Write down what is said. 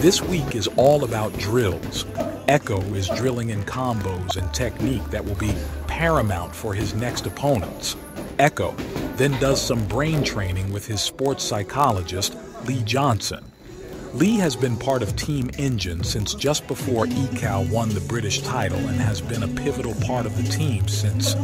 This week is all about drills. Ekow is drilling in combos and technique that will be paramount for his next opponents. Ekow then does some brain training with his sports psychologist, Lee Johnson. Lee has been part of Team Engine since just before Ekow won the British title and has been a pivotal part of the team since.